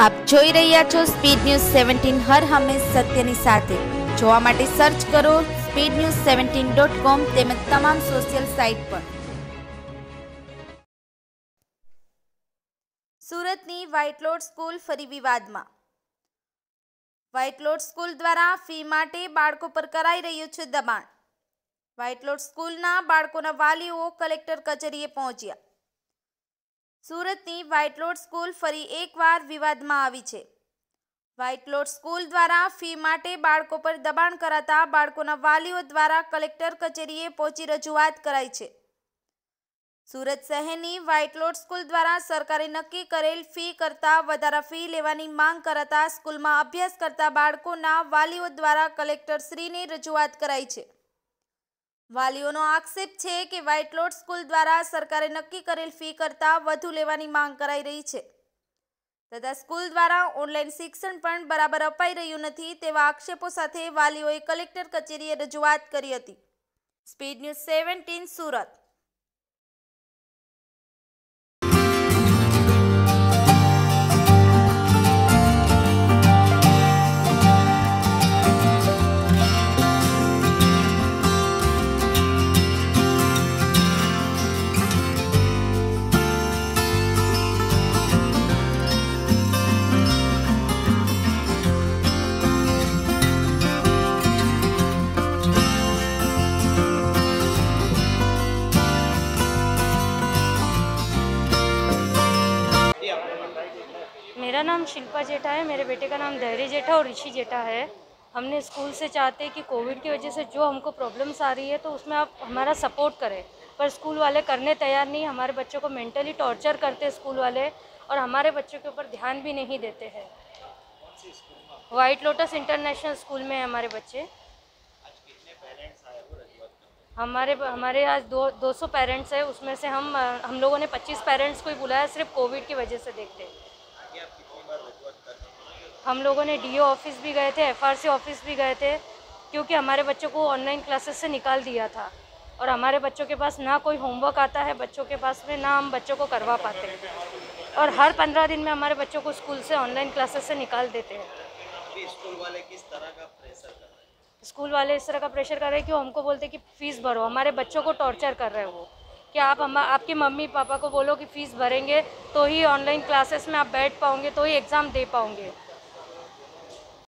આપ જોઈ રહ્યા છો સ્પીડ ન્યૂઝ સેવન્ટીન હર હંમેશ સત્યની સાથે જોવા માટે સર્ચ કરો speed news seventeen dot com તેમજ તમામ સોશિયલ સાઇટ પર સુરતની વ્હાઇટલોડ સ્કૂલ ફરી વિવાદમાં વ્હાઇટલોડ સ્કૂલ દ્વારા ફી માટે બાળકો પર કરાઈ રહ્યું છે દબાણ વ્હાઇટલોડ સ્કૂલના બાળકોના વાલીઓ કલેક્ટર કચેરીએ પહોંચ્યા સુરતની વ્હાઇટલોડ સ્કૂલ ફરી એકવાર વિવાદમાં આવી છે. વ્હાઇટલોડ સ્કૂલ દ્વારા ફી માટે બાળકો પર દબાણ કરાતા બાળકોના વાલીઓ દ્વારા કલેક્ટર કચેરીએ પહોંચી રજૂઆત કરાઈ છે. સુરત શહેરની વ્હાઇટલોડ સ્કૂલ દ્વારા સરકારે નક્કી કરેલ ફી કરતાં વધારા ફી લેવાની માંગ કરાતા સ્કૂલમાં અભ્યાસ કરતા બાળકોના વાલીઓ દ્વારા કલેક્ટરશ્રીને રજૂઆત કરાઈ છે. વાલીઓનો આક્ષેપ છે કે વ્હાઇટલોડ સ્કૂલ દ્વારા સરકારે નક્કી કરેલ ફી કરતાં વધુ લેવાની માંગ કરાઈ રહી છે. તથા સ્કૂલ દ્વારા ઓનલાઈન શિક્ષણ પણ બરાબર અપાઈ રહ્યું નથી તેવા આક્ષેપો સાથે વાલીઓએ કલેક્ટર કચેરીએ રજૂઆત કરી હતી. Speed news seventeen Surat. मेरा नाम शिल्पा जेठा है, मेरे बेटे का नाम धैर्य जेठा और ऋषि जेठा है। हमने स्कूल से चाहते हैं कि कोविड की वजह से जो हमको प्रॉब्लम्स आ रही है तो उसमें आप हमारा सपोर्ट करें। पर स्कूल वाले करने तैयार नहीं, हमारे बच्चों को मेंटली टॉर्चर करते हैं स्कूल वाले और हमारे बच्चों के ऊपर ध्यान भी नहीं देते हैं। वाइट लोटस इंटरनेशनल स्कूल में है हमारे बच्चे। हमारे हमारे आज दो दो सौ पेरेंट्स है, उसमें से हम हम लोगों ने पच्चीस पेरेंट्स को ही बुलाया, सिर्फ़ कोविड की वजह से देखते हम लोगों ने डीओ ऑफ़िस भी गए थे एफआरसी ऑफ़िस भी गए थे क्योंकि हमारे बच्चों को ऑनलाइन क्लासेस से निकाल दिया था। और हमारे बच्चों के पास ना कोई होमवर्क आता है बच्चों के पास में ना हम बच्चों को करवा पाते हैं। और हर पंद्रह दिन में हमारे बच्चों को स्कूल से ऑनलाइन क्लासेस से निकाल देते हैं। स्कूल वाले किस तरह का प्रेशर कर रहे हैं? स्कूल वाले इस तरह का प्रेशर कर रहे हैं कि हमको बोलते हैं कि फ़ीस भरो हमारे बच्चों को टॉर्चर कर रहे हैं वो। कि आप हम, आपके मम्मी पापा को बोलो कि फ़ीस भरेंगे तो ही ऑनलाइन क्लासेस में आप बैठ पाओगे तो ही एग्ज़ाम दे पाओगे।